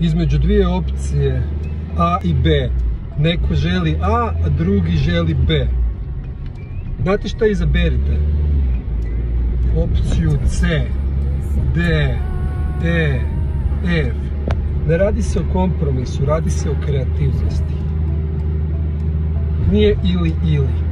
između dvije opcije A i B. Neko želi A, a drugi želi B. Znate šta izaberite? Opciju C, D, E, F. Ne radi se o kompromisu, radi se o kreativnosti. Nije ili ili.